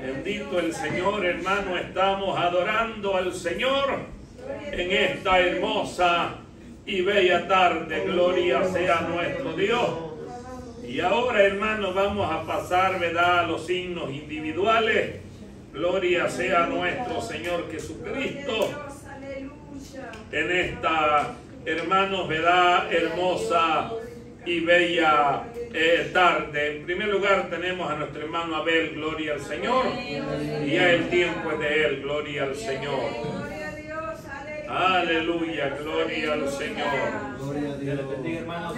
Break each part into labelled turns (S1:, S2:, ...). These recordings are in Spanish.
S1: Bendito el Señor, hermano. Estamos adorando al Señor en esta hermosa y bella tarde. Gloria sea nuestro Dios. Y ahora, hermano, vamos a pasar, ¿verdad?, a los signos individuales. Gloria sea nuestro Señor Jesucristo. En esta, hermanos, ¿verdad?, hermosa y bella eh, tarde. En primer lugar tenemos a nuestro hermano Abel, gloria al Señor. Y ya el tiempo es de él, gloria al Señor. Aleluya, gloria al Señor.
S2: Gloria a Dios. hermanos.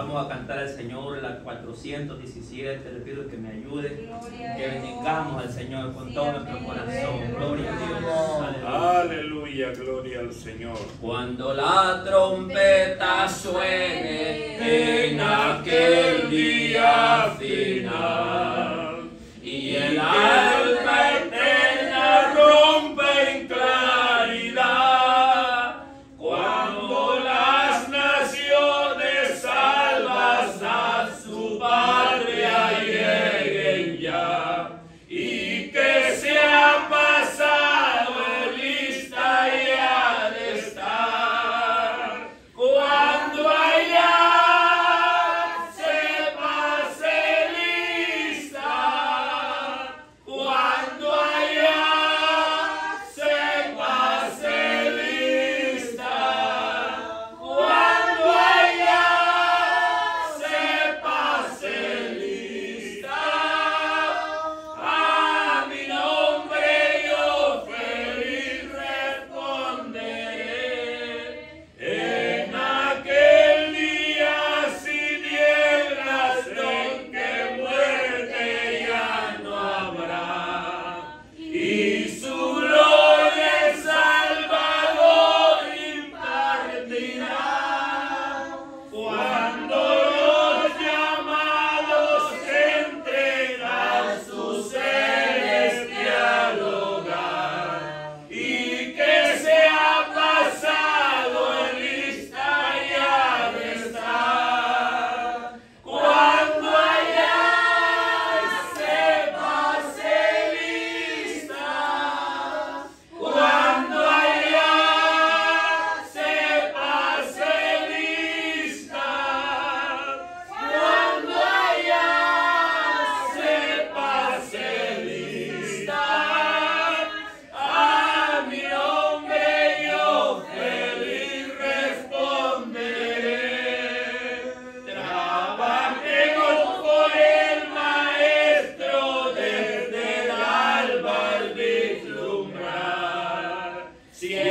S2: Vamos a cantar al Señor la 417. Le pido que me ayude. Que bendigamos al Señor con todo nuestro corazón. Gloria a Dios.
S1: Aleluya, gloria al Señor.
S2: Cuando la trompeta suene en aquel día final y el alma See you.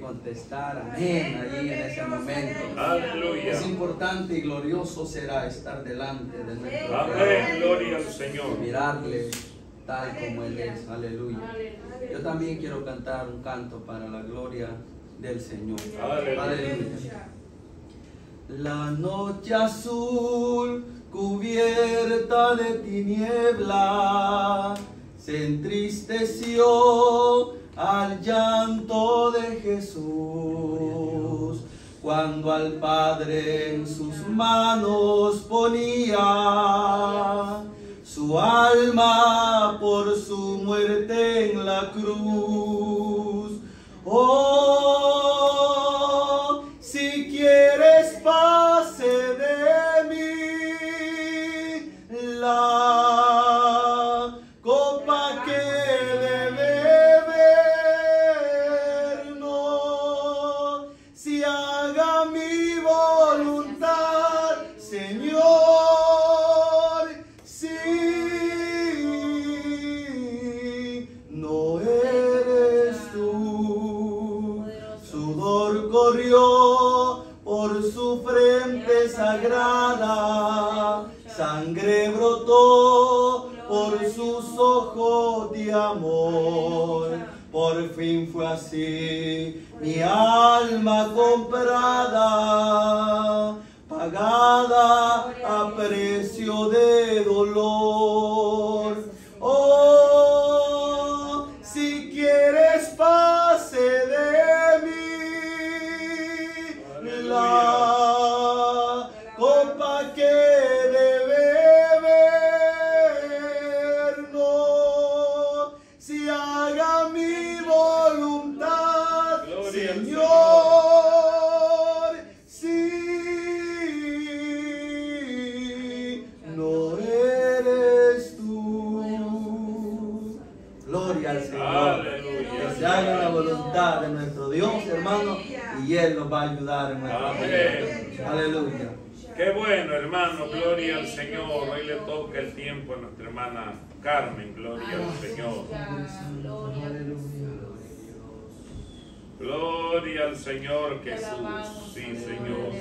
S3: Contestar amén allí en ese momento.
S1: Aleluya.
S3: Es importante y glorioso será estar delante de nuestro
S1: Amén, gloria al Señor.
S3: Mirarle tal como Él es. Aleluya. Yo también quiero cantar un canto para la gloria del Señor.
S1: Aleluya.
S3: La noche azul cubierta de tiniebla se entristeció al llanto de Jesús, cuando al Padre en sus manos ponía su alma por su muerte en la cruz. Oh, amor. Por fin fue así mi alma comprada, pagada a precio de dolor. Oh, si quieres pase de mí la copa que
S1: Aleluya.
S3: Que se haga la voluntad de nuestro Dios, hermano, y Él nos va a ayudar en nuestra
S1: Amén.
S3: vida. Aleluya.
S1: Qué bueno, hermano, gloria al Señor. Hoy le toca el tiempo a nuestra hermana Carmen, gloria al Señor. Gloria al Señor Jesús. Sí, Señor.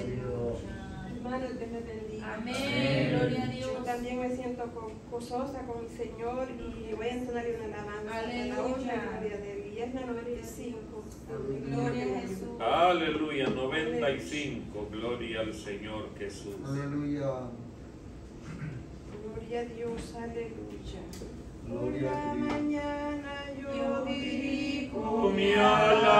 S4: Hermano, me bendiga.
S5: Amén. Gloria a Dios.
S4: También me siento gozosa con el Señor y voy a entonarle una alabanza a la
S5: Aleluya.
S4: gloria de él. Y es la 95.
S5: Gloria a Jesús.
S1: Aleluya, 95. Gloria al Señor Jesús.
S3: Aleluya.
S4: Gloria a Dios, aleluya.
S3: Gloria
S4: Por la
S3: a Cristo.
S4: mañana yo dirijo
S1: Con mi alabanza